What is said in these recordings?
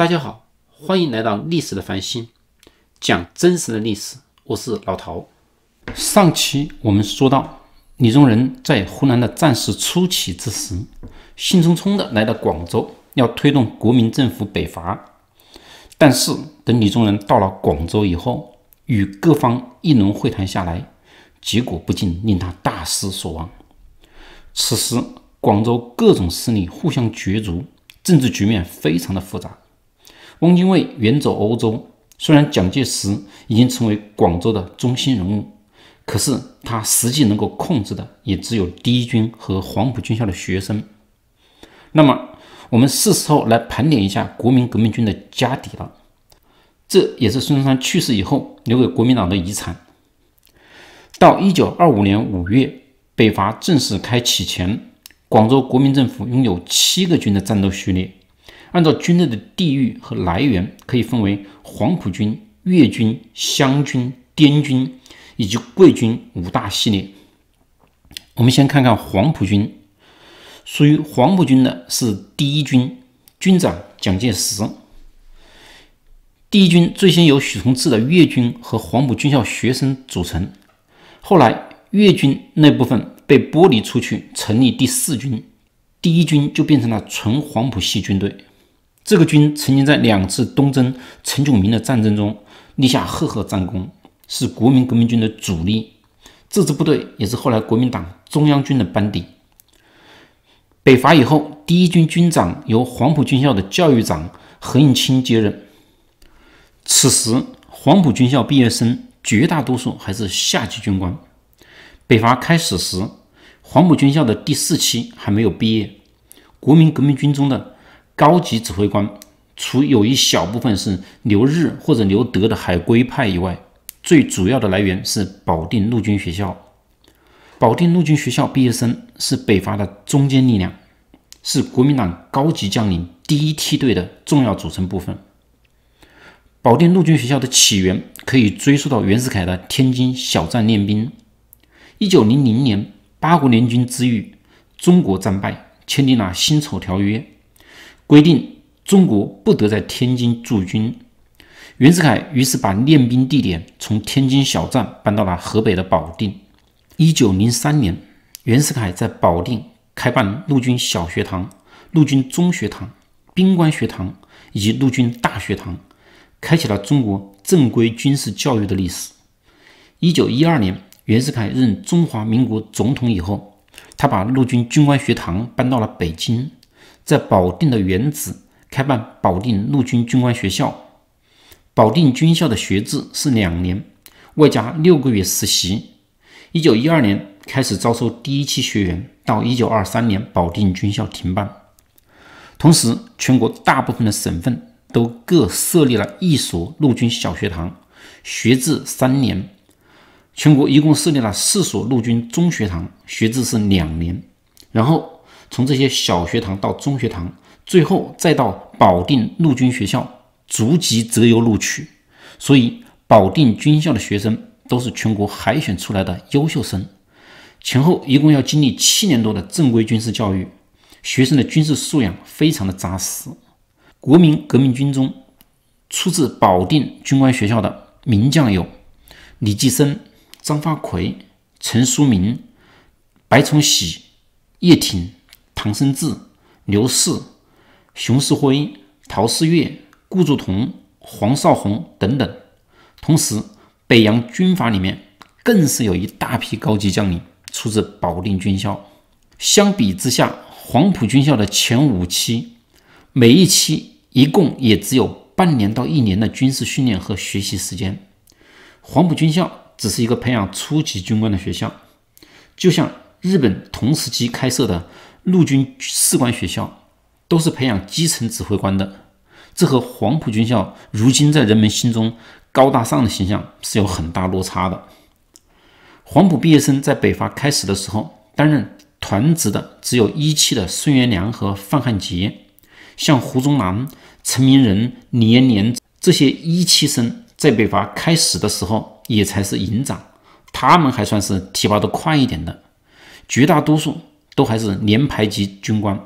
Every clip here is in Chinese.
大家好，欢迎来到历史的繁星，讲真实的历史。我是老陶。上期我们说到，李宗仁在湖南的战事初期之时，兴冲冲的来到广州，要推动国民政府北伐。但是等李宗仁到了广州以后，与各方一轮会谈下来，结果不禁令他大失所望。此时，广州各种势力互相角逐，政治局面非常的复杂。汪精卫远走欧洲，虽然蒋介石已经成为广州的中心人物，可是他实际能够控制的也只有第一军和黄埔军校的学生。那么，我们是时候来盘点一下国民革命军的家底了。这也是孙中山去世以后留给国民党的遗产。到一九二五年五月，北伐正式开启前，广州国民政府拥有七个军的战斗序列。按照军队的地域和来源，可以分为黄埔军、粤军、湘军、滇军以及桂军五大系列。我们先看看黄埔军，属于黄埔军的是第一军，军长蒋介石。第一军最先由许崇智的粤军和黄埔军校学生组成，后来粤军那部分被剥离出去，成立第四军，第一军就变成了纯黄埔系军队。这个军曾经在两次东征陈炯明的战争中立下赫赫战功，是国民革命军的主力。这支部队也是后来国民党中央军的班底。北伐以后，第一军军长由黄埔军校的教育长何应钦接任。此时，黄埔军校毕业生绝大多数还是下级军官。北伐开始时，黄埔军校的第四期还没有毕业。国民革命军中的。高级指挥官，除有一小部分是留日或者留德的海归派以外，最主要的来源是保定陆军学校。保定陆军学校毕业生是北伐的中坚力量，是国民党高级将领第一梯队的重要组成部分。保定陆军学校的起源可以追溯到袁世凯的天津小站练兵。一九零零年，八国联军之遇，中国战败，签订了《辛丑条约》。规定中国不得在天津驻军，袁世凯于是把练兵地点从天津小站搬到了河北的保定。一九零三年，袁世凯在保定开办陆军小学堂、陆军中学堂、兵官学堂以及陆军大学堂，开启了中国正规军事教育的历史。一九一二年，袁世凯任中华民国总统以后，他把陆军军官学堂搬到了北京。在保定的原址开办保定陆军军官学校，保定军校的学制是两年，外加六个月实习。一九一二年开始招收第一期学员，到一九二三年保定军校停办。同时，全国大部分的省份都各设立了一所陆军小学堂，学制三年。全国一共设立了四所陆军中学堂，学制是两年。然后。从这些小学堂到中学堂，最后再到保定陆军学校，逐级择优录取。所以，保定军校的学生都是全国海选出来的优秀生。前后一共要经历七年多的正规军事教育，学生的军事素养非常的扎实。国民革命军中出自保定军官学校的名将有李济深、张发奎、陈书明、白崇禧、叶挺。唐生智、刘四、熊式辉、陶思岳、顾祝同、黄绍竑等等。同时，北洋军阀里面更是有一大批高级将领出自保定军校。相比之下，黄埔军校的前五期，每一期一共也只有半年到一年的军事训练和学习时间。黄埔军校只是一个培养初级军官的学校，就像日本同时期开设的。陆军士官学校都是培养基层指挥官的，这和黄埔军校如今在人们心中高大上的形象是有很大落差的。黄埔毕业生在北伐开始的时候，担任团职的只有一期的孙元良和范汉杰，像胡宗南、陈明仁、李延年这些一期生，在北伐开始的时候也才是营长，他们还算是提拔的快一点的，绝大多数。都还是连排级军官。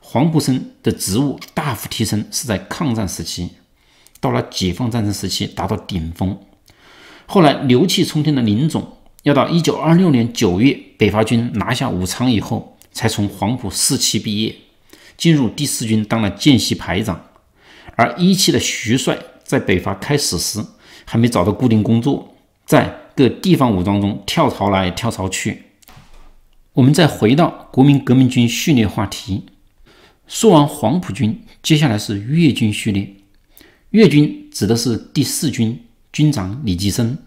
黄埔生的职务大幅提升是在抗战时期，到了解放战争时期达到顶峰。后来牛气冲天的林总，要到一九二六年九月北伐军拿下武昌以后，才从黄埔四期毕业，进入第四军当了见习排长。而一期的徐帅在北伐开始时还没找到固定工作，在各地方武装中跳槽来跳槽去。我们再回到国民革命军序列话题。说完黄埔军，接下来是粤军序列。粤军指的是第四军军长李济深。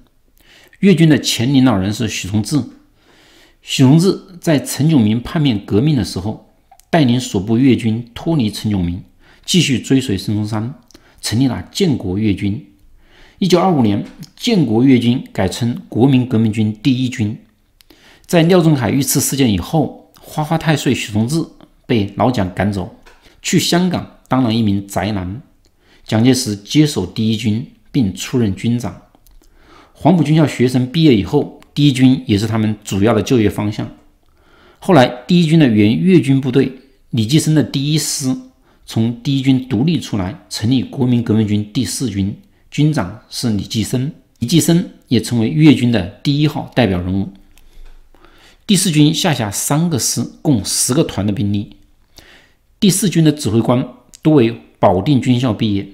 粤军的前领导人是许崇智。许崇智在陈炯明叛变革命的时候，带领所部粤军脱离陈炯明，继续追随孙中山，成立了建国粤军。一九二五年，建国粤军改称国民革命军第一军。在廖仲恺遇刺事件以后，花花太岁许崇智。被老蒋赶走，去香港当了一名宅男。蒋介石接手第一军，并出任军长。黄埔军校学生毕业以后，第一军也是他们主要的就业方向。后来，第一军的原粤军部队李济深的第一师从第一军独立出来，成立国民革命军第四军，军长是李济深。李济深也成为粤军的第一号代表人物。第四军下辖三个师，共十个团的兵力。第四军的指挥官多为保定军校毕业，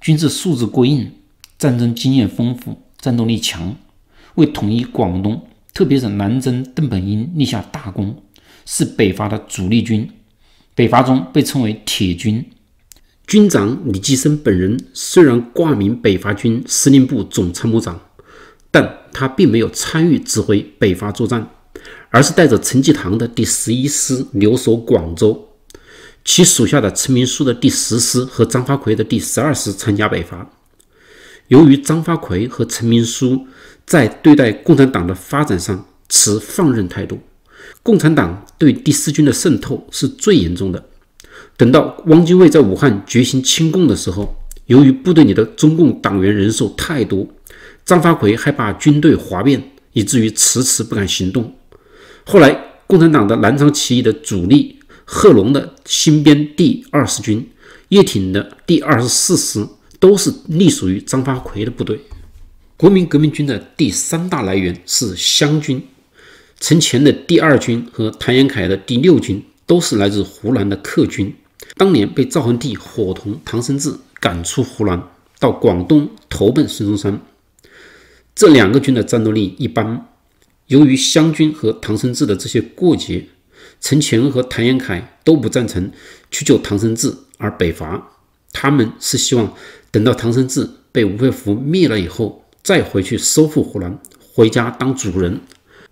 军事素质过硬，战争经验丰富，战斗力强，为统一广东，特别是南征邓本英立下大功，是北伐的主力军。北伐中被称为铁军。军长李济深本人虽然挂名北伐军司令部总参谋长，但他并没有参与指挥北伐作战，而是带着陈济棠的第十一师留守广州。其属下的陈明书的第十师和张发奎的第十二师参加北伐。由于张发奎和陈明书在对待共产党的发展上持放任态度，共产党对第四军的渗透是最严重的。等到汪精卫在武汉决心清共的时候，由于部队里的中共党员人数太多，张发奎还把军队哗变，以至于迟迟不敢行动。后来，共产党的南昌起义的主力。贺龙的新编第二十军，叶挺的第二十四师都是隶属于张发奎的部队。国民革命军的第三大来源是湘军，陈乾的第二军和谭延闿的第六军都是来自湖南的客军。当年被赵恒惕伙同唐生智赶出湖南，到广东投奔孙中山。这两个军的战斗力一般，由于湘军和唐生智的这些过节。陈乾和谭延闿都不赞成去救唐生智而北伐，他们是希望等到唐生智被吴佩孚灭了以后，再回去收复湖南，回家当主人。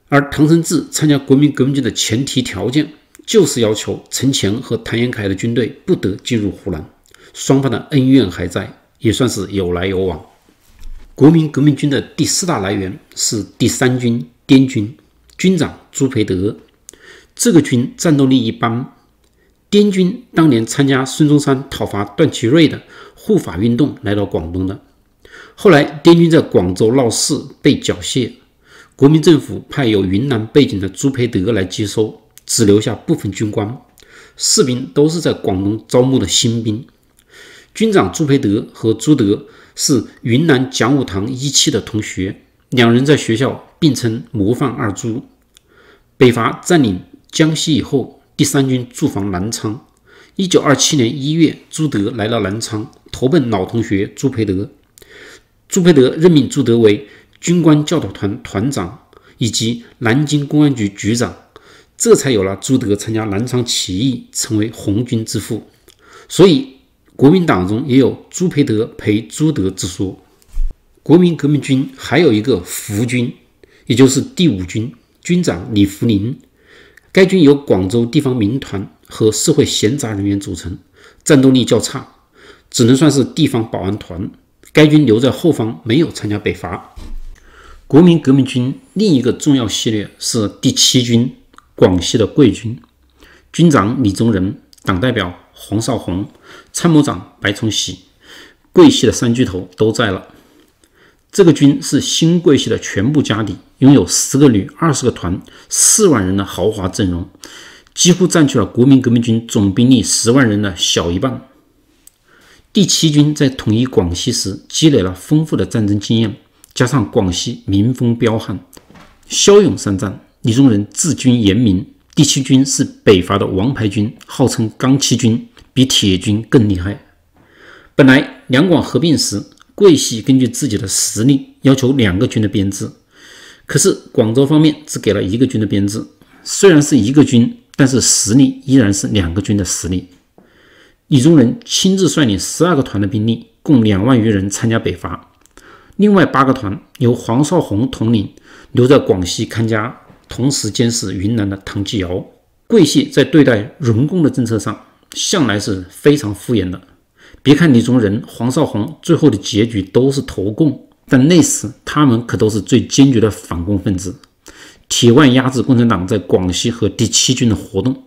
而唐生智参加国民革命军的前提条件，就是要求陈乾和谭延闿的军队不得进入湖南。双方的恩怨还在，也算是有来有往。国民革命军的第四大来源是第三军滇军，军长朱培德。这个军战斗力一般，滇军当年参加孙中山讨伐段祺瑞的护法运动来到广东的。后来滇军在广州闹事被缴械，国民政府派有云南背景的朱培德来接收，只留下部分军官，士兵都是在广东招募的新兵。军长朱培德和朱德是云南讲武堂一期的同学，两人在学校并称“模范二朱”。北伐占领。江西以后，第三军驻防南昌。一九二七年一月，朱德来到南昌，投奔老同学朱培德。朱培德任命朱德为军官教导团团长以及南京公安局局长，这才有了朱德参加南昌起义，成为红军之父。所以，国民党中也有朱培德陪朱德之说。国民革命军还有一个福军，也就是第五军，军长李福林。该军由广州地方民团和社会闲杂人员组成，战斗力较差，只能算是地方保安团。该军留在后方，没有参加北伐。国民革命军另一个重要系列是第七军，广西的桂军，军长李宗仁，党代表黄绍竑，参谋长白崇禧，桂系的三巨头都在了。这个军是新桂系的全部家底，拥有十个旅、二十个团、四万人的豪华阵容，几乎占据了国民革命军总兵力十万人的小一半。第七军在统一广西时积累了丰富的战争经验，加上广西民风彪悍，骁勇善战，李宗仁治军严明。第七军是北伐的王牌军，号称钢七军，比铁军更厉害。本来两广合并时，桂系根据自己的实力要求两个军的编制，可是广州方面只给了一个军的编制，虽然是一个军，但是实力依然是两个军的实力。李宗仁亲自率领十二个团的兵力，共两万余人参加北伐。另外八个团由黄绍竑统领，留在广西看家，同时监视云南的唐继尧。桂系在对待荣贡的政策上，向来是非常敷衍的。别看李宗仁、黄绍竑最后的结局都是投共，但那时他们可都是最坚决的反共分子，铁腕压制共产党在广西和第七军的活动。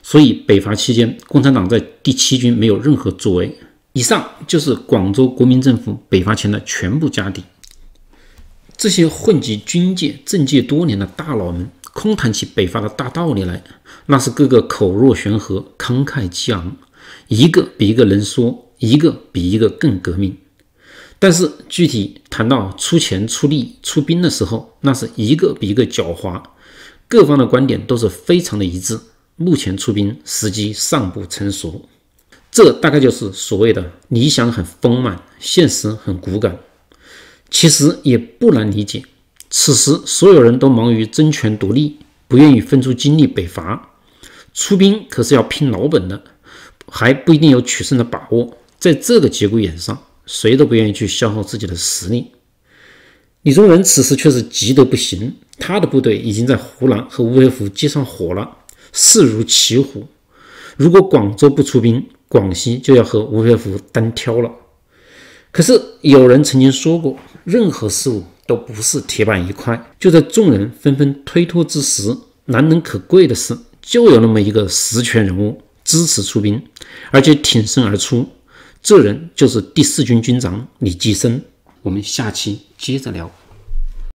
所以北伐期间，共产党在第七军没有任何作为。以上就是广州国民政府北伐前的全部家底。这些混迹军界、政界多年的大佬们，空谈起北伐的大道理来，那是个个口若悬河、慷慨激昂，一个比一个能说，一个比一个更革命。但是具体谈到出钱、出力、出兵的时候，那是一个比一个狡猾，各方的观点都是非常的一致。目前出兵时机尚不成熟，这大概就是所谓的理想很丰满，现实很骨感。其实也不难理解，此时所有人都忙于争权夺利，不愿意分出精力北伐。出兵可是要拼老本的，还不一定有取胜的把握。在这个节骨眼上，谁都不愿意去消耗自己的实力。李宗仁此时却是急得不行，他的部队已经在湖南和乌尔夫接上火了。势如骑虎，如果广州不出兵，广西就要和吴佩孚单挑了。可是有人曾经说过，任何事物都不是铁板一块。就在众人纷纷推脱之时，难能可贵的是，就有那么一个实权人物支持出兵，而且挺身而出。这人就是第四军军长李济深。我们下期接着聊。